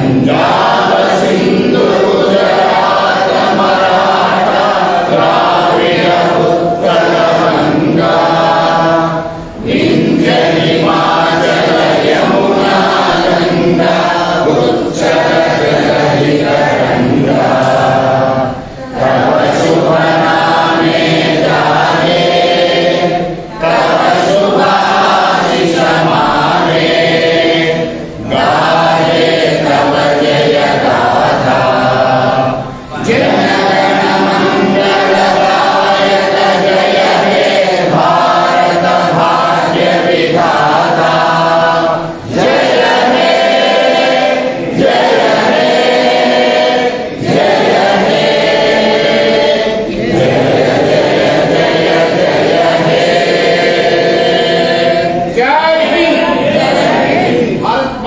Hallelujah.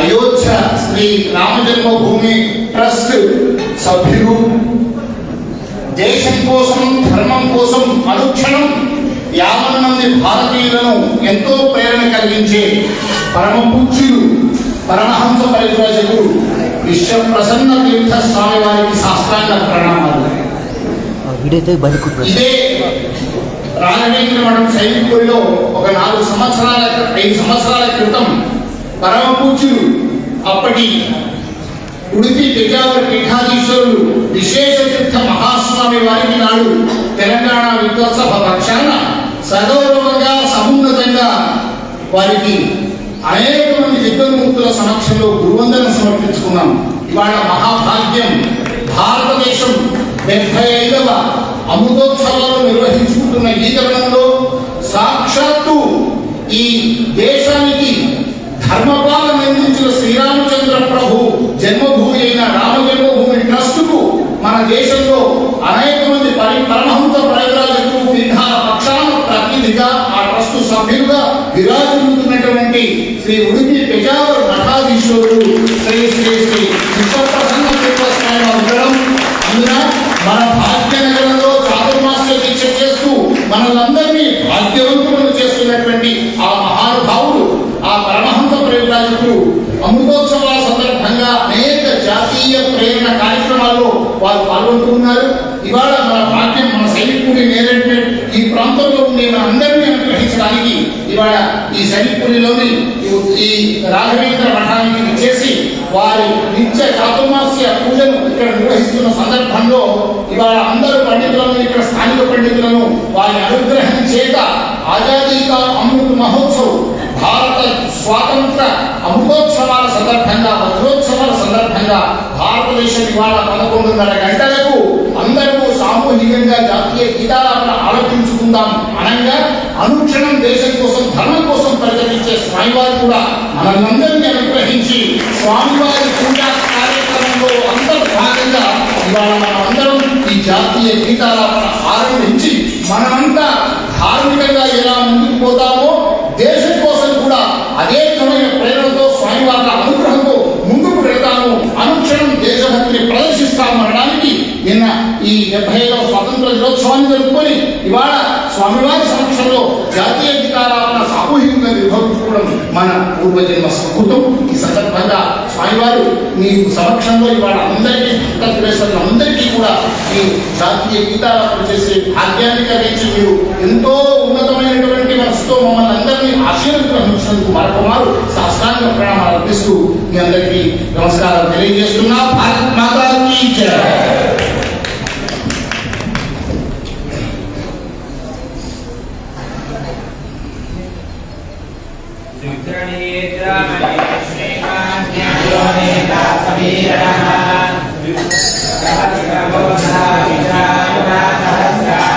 Ayodhya Shri Ramajanmabhoomi trust సభ్యులు. దేశం కోసం ధర్మం కోసం అనుక్షణం యాభై మంది భారతీయులను ఎంతో ప్రేరణ కలిగించే పరమ పూజ్యులు పరమహంస పరివ్రాజకులు విశ్వ ప్రసన్న తీర్థ స్వామి వారికి సాష్టాంగ ప్రణామాలు. ఇదే రాజవేంద్ర మఠం సైనికుడిలో ఒక నాలుగు సంవత్సరాల ఐదు సంవత్సరాల క్రితం పరమ పూజ్యులు అప్పటి ఉడిపి పెజావర్ పీఠాధీశ్వరులు విశేష తీర్థ మహాస్వామి వారికి నాడు తెలంగాణ విద్వత్సభ పక్షాన సగౌరవంగా సమున్నతంగా వారికి అనేక మంది విద్వన్ముక్తుల సమక్షంలో గురువందనం సమర్పించుకున్నాం. ఇవాళ మహాభాగ్యం భారతదేశం డెబ్బై ఐదవ అమృతోత్సవాలు నిర్వహించుకుంటున్నాం ఈ తరుణంలో సాక్షాత్తు ఈ దేశానికి ధర్మపాలన అందించిన శ్రీరామచంద్ర ప్రభు జన్మభూమి అయిన రామ జన్మభూమి ట్రస్టుకు మన దేశంలో అనేక మంది పరి పరమహంస ప్రయోజకులు పీఠాల పక్షాన ప్రతినిధిగా ఆ ట్రస్ట్ సభ్యులుగా విరాజిల్లుతున్నటువంటి శ్రీ ఉడిపి పెజావర్ మఠాధీశ్వరుడు శ్రీ శ్రీ శ్రీ విశ్వప్రసన్న తీర్థస్వామి ఉండడం అందున మన భాగ్యనగరంలో చాతుర్మాస్య దీక్ష చేస్తూ మనలందరినీ భాగ్యవంతులను చేస్తున్నటువంటి ఆ మహానుభావుడు ఆ పరమహంస ప్రేమరాజులు అమృతోత్సవాల సందర్భంగా అనేక జాతీయ ప్రేరణ కార్యక్రమాల్లో వారు పాల్గొంటున్నారు. ఇవాళ మన భాగ్యం మన సైనికుడి మేనేజ్మెంట్ ఈ ప్రాంతంలో ఉండే మన అందరినీ అనుగ్రహించడానికి ఇవాళ ఈ సైనికుడిలోని ఈ రాఘవేంద్ర మఠానికి చేసి వారి నిత్య చాతుర్మాస్య పూజను ఇక్కడ నిర్వహిస్తున్న సందర్భంలో ఇవాళ అందరూ పండితులను ఇక్కడ స్థానిక పండితులను వారి అనుగ్రహం చేత ఆజాదీ కా అమృత్ మహోత్సవ్ భారత స్వాతంత్ర అమృతోత్సవాల సందర్భంగా వజ్రోత్సవాల సందర్భంగా భారతదేశం ఇవాళ పదకొండున్నర గంటలకు అందరూ సామూహికంగా జాతీయ గీతాలను ఆలోచించుకుందాం అనంగా అనుక్షణం దేశం కోసం ధర్మం కోసం ప్రకటించే స్వామివారు కూడా మనందరినీ అనుగ్రహించి స్వామివారి పూజా కార్యక్రమంలో అంతర్భాగంగా ఇవాళ మనమందరం అందరం ఈ జాతీయ గీతాలను ఆరంభించి మనమంతా ధార్మికంగా ఎలా ముందుకు పోతామో దేశం కోసం కూడా అదే విధమైన ప్రేరణతో స్వామివారి అనుగ్రహంతో ముందుకు వెళ్తాము అనుక్షణం దేశభక్తిని ప్రదర్శిస్తాము అనడానికి నిన్న ఈ డెబ్బై ఐదవ స్వాతంత్ర దినోత్సవాన్ని జరుపుకొని ఇవాళ స్వామివారి సమక్షంలో జాతీయ గీతారాధన సామూహికంగా నిర్వహించుకోవడం మన పూర్వజన్మ సంస్కృతం ఈ సందర్భంగా స్వామివారు మీ సమక్షంలో ఇవాళ అందరికీ భక్తులేశ్వరులు అందరికీ కూడా ఈ జాతీయ గీతారాధన చేసే భాగ్యాన్ని కలిగించి మీరు ఎంతో ఉన్నతమైనటువంటి మనసుతో మమ్మల్ని అందరినీ ఆశీర్వదించినందుకు మరొకమారు శాస్త్రాంగ ప్రణామాలు అర్పిస్తూ మీ అందరికీ నమస్కారం తెలియజేస్తున్నా. భారత్ మాతా జయ समीरणः